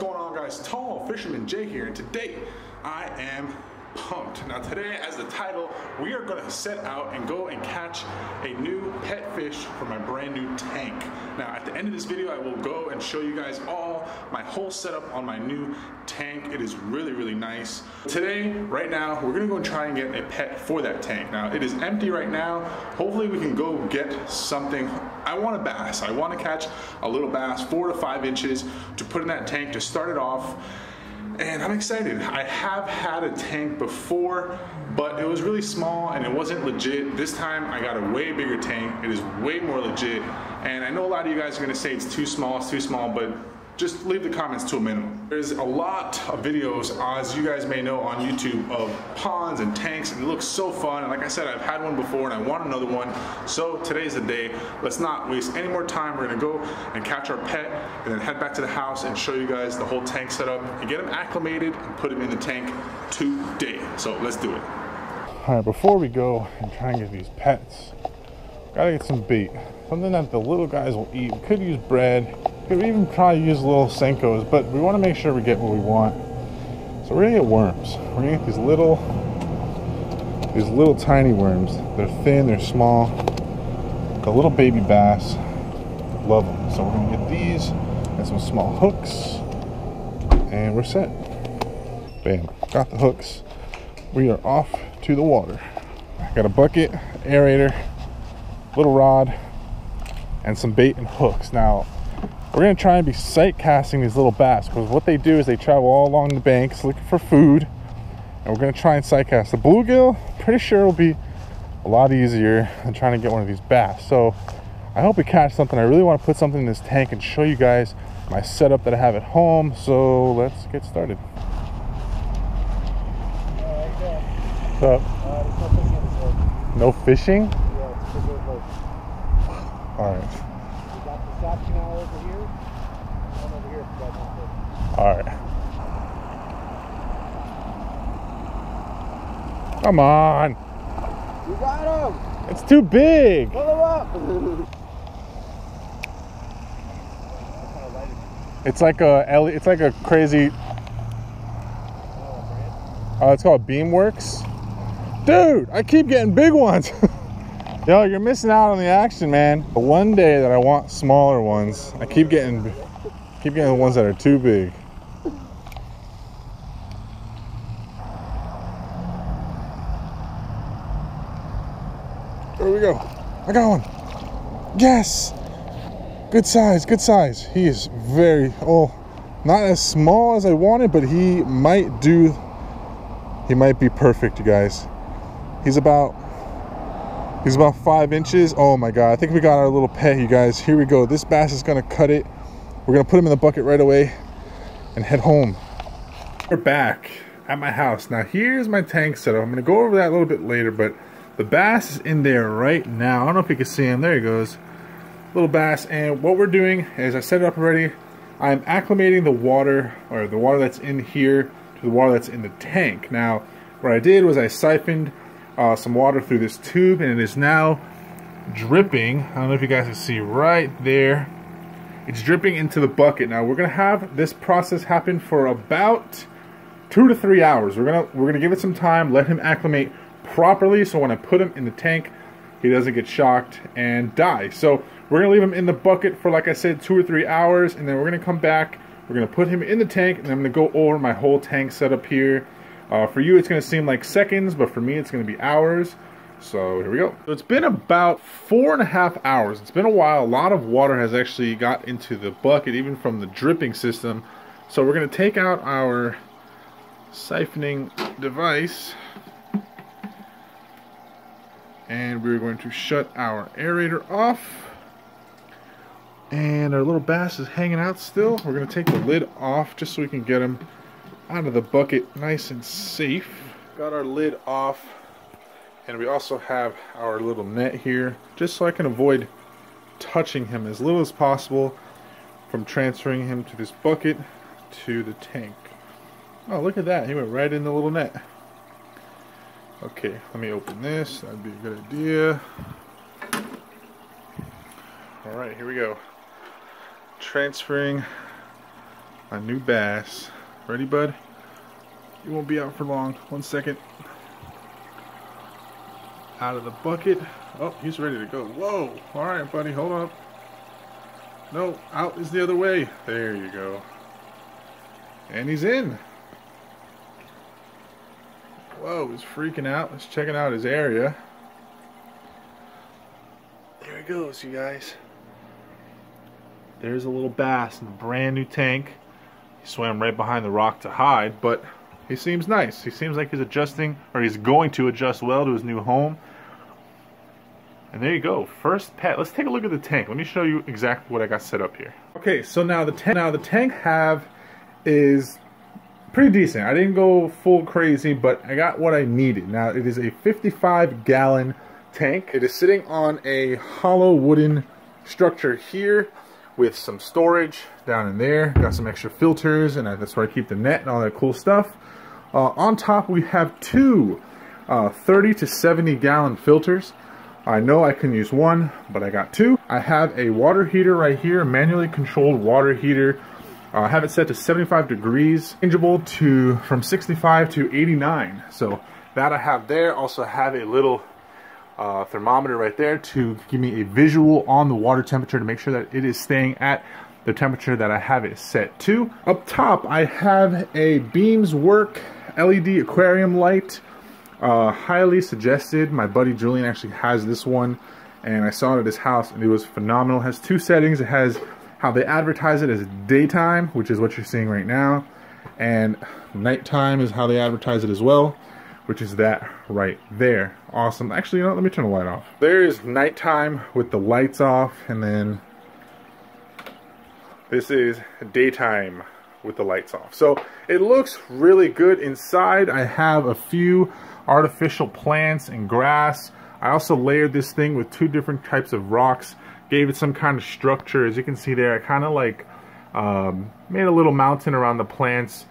going on guys? Tall Fisherman Jay here and today I am pumped. Now today as the title, we are gonna set out and go and catch a new pet fish for my brand new tank. Now at the end of this video, I will go and show you guys all my whole setup on my new tank. It is really, really nice. Today, right now, we're gonna go and try and get a pet for that tank. Now it is empty right now. Hopefully we can go get something. I want a bass. I wanna catch a little bass, four to five inches to put in that tank to start it off and I'm excited. I have had a tank before, but it was really small and it wasn't legit. This time I got a way bigger tank. It is way more legit. And I know a lot of you guys are gonna say it's too small, it's too small, but just leave the comments to a minimum. There's a lot of videos, as you guys may know, on YouTube of ponds and tanks, and it looks so fun. And like I said, I've had one before and I want another one. So today's the day. Let's not waste any more time. We're gonna go and catch our pet and then head back to the house and show you guys the whole tank setup and get him acclimated and put him in the tank today. So let's do it. All right, before we go and try and get these pets, gotta get some bait. Something that the little guys will eat. We could use bread, could even to use little Senkos, but we want to make sure we get what we want. So we're gonna get worms. We're gonna get these little, these little tiny worms. They're thin, they're small. The little baby bass, love them. So we're gonna get these and some small hooks, and we're set. Bam, got the hooks. We are off to the water. I Got a bucket, aerator, little rod, and some bait and hooks. Now, we're gonna try and be sight casting these little bass because what they do is they travel all along the banks looking for food. And we're gonna try and sight cast. The bluegill pretty sure will be a lot easier than trying to get one of these bass so i hope we catch something. I really want to put something in this tank and show you guys my setup that i have at home. So let's get started? Uh, no fishing Yeah, it's a good boat. all right We got the stop canal over here. One over here for that one. All right. Come on. You got him! It's too big. Pull him up! It's like a L- it's like a crazy Oh, it's called Beamworks. Dude, I keep getting big ones. Yo, you're missing out on the action, man. But one day that I want smaller ones, I keep getting keep getting the ones that are too big. There we go. I got one. Yes. Good size, good size. He is very, oh, not as small as I wanted, but he might do, he might be perfect, you guys. He's about, he's about five inches. Oh my God, I think we got our little pet, you guys. Here we go. This bass is gonna cut it. We're gonna put him in the bucket right away and head home. We're back at my house. Now here's my tank setup. I'm gonna go over that a little bit later, but the bass is in there right now. I don't know if you can see him. There he goes little bass and what we're doing is I set it up already I'm acclimating the water or the water that's in here to the water that's in the tank now what I did was I siphoned uh, some water through this tube and it is now dripping. I don't know if you guys can see right there. It's dripping into the bucket. Now we're gonna have this process happen for about two to three hours. We're gonna we're gonna give it some time let him acclimate properly so when I put him in the tank he doesn't get shocked and die. So we're gonna leave him in the bucket for, like I said, two or three hours, and then we're gonna come back. We're gonna put him in the tank, and I'm gonna go over my whole tank setup here. Uh, for you, it's gonna seem like seconds, but for me, it's gonna be hours. So here we go. So it's been about four and a half hours. It's been a while. A lot of water has actually got into the bucket, even from the dripping system. So we're gonna take out our siphoning device and we're going to shut our aerator off and our little bass is hanging out still. We're going to take the lid off just so we can get him out of the bucket nice and safe. Got our lid off and we also have our little net here just so I can avoid touching him as little as possible from transferring him to this bucket to the tank. Oh, look at that. He went right in the little net. Okay, let me open this. That'd be a good idea. Alright, here we go. Transferring my new bass. Ready, bud? You won't be out for long. One second. Out of the bucket. Oh, he's ready to go. Whoa. All right, buddy. Hold up. No, out is the other way. There you go. And he's in. Whoa, he's freaking out. He's checking out his area. There he goes, you guys. There's a little bass in a brand new tank. He swam right behind the rock to hide, but he seems nice. He seems like he's adjusting, or he's going to adjust well to his new home. And there you go, first pet. Let's take a look at the tank. Let me show you exactly what I got set up here. Okay, so now the tank, now the tank have is pretty decent. I didn't go full crazy, but I got what I needed. Now it is a 55 gallon tank. It is sitting on a hollow wooden structure here with some storage down in there. Got some extra filters, and that's where I keep the net and all that cool stuff. Uh, on top, we have two uh, 30 to 70 gallon filters. I know I can use one, but I got two. I have a water heater right here, manually controlled water heater. Uh, I have it set to 75 degrees, changeable to from 65 to 89. So that I have there. Also have a little uh, thermometer right there to give me a visual on the water temperature to make sure that it is staying at the temperature that I have it set to. Up top, I have a Beamswork LED aquarium light. Uh, highly suggested. My buddy Julian actually has this one and I saw it at his house and it was phenomenal. It has two settings. It has how they advertise it as daytime, which is what you're seeing right now, and nighttime is how they advertise it as well, which is that right there. Awesome. Actually, you know? Let me turn the light off. There is nighttime with the lights off, and then this is daytime with the lights off. So it looks really good inside. I have a few artificial plants and grass. I also layered this thing with two different types of rocks, gave it some kind of structure. As you can see there, I kind of like um, made a little mountain around the plants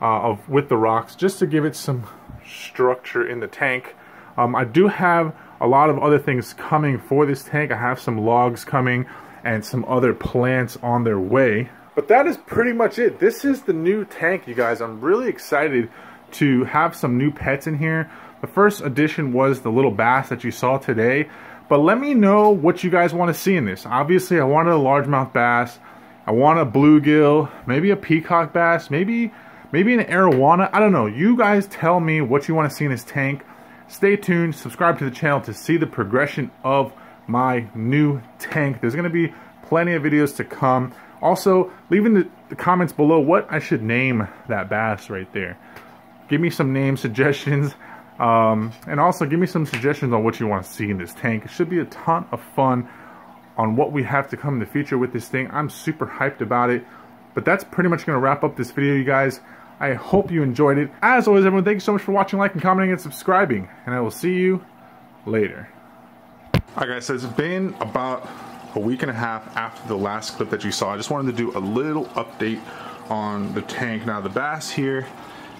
uh, of with the rocks just to give it some structure in the tank. Um, I do have a lot of other things coming for this tank. I have some logs coming and some other plants on their way. But that is pretty much it. This is the new tank, you guys. I'm really excited to have some new pets in here. The first addition was the little bass that you saw today. But let me know what you guys want to see in this. Obviously, I wanted a largemouth bass. I want a bluegill, maybe a peacock bass, maybe maybe an arowana. I don't know. You guys tell me what you want to see in this tank. Stay tuned. Subscribe to the channel to see the progression of my new tank. There's going to be plenty of videos to come. Also, leave in the, the comments below what I should name that bass right there. Give me some name suggestions. Um, and also give me some suggestions on what you want to see in this tank. It should be a ton of fun on what we have to come in the future with this thing. I'm super hyped about it. But that's pretty much going to wrap up this video, you guys. I hope you enjoyed it. As always, everyone, thank you so much for watching, liking, commenting, and subscribing. And I will see you later. Alright guys, so it's been about a week and a half after the last clip that you saw. I just wanted to do a little update on the tank. Now the bass here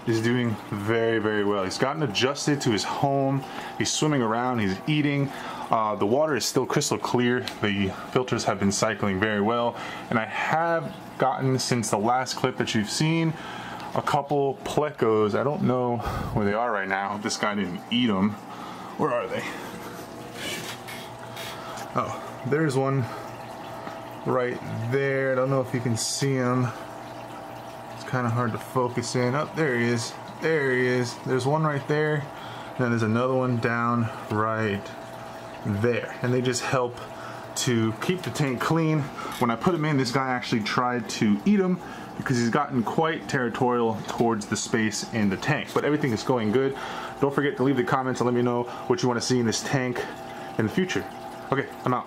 is doing very, very well. He's gotten adjusted to his home. He's swimming around, he's eating. Uh, the water is still crystal clear. The filters have been cycling very well. And I have gotten, since the last clip that you've seen, a couple plecos. I don't know where they are right now. This guy didn't eat them. Where are they? Oh, there's one right there. I don't know if you can see him It's kind of hard to focus in. Oh, there he is. There he is. There's one right there. And then there's another one down right there. And they just help to keep the tank clean. When I put him in, this guy actually tried to eat him because he's gotten quite territorial towards the space in the tank. But everything is going good. Don't forget to leave the comments and let me know what you want to see in this tank in the future. Okay, I'm out.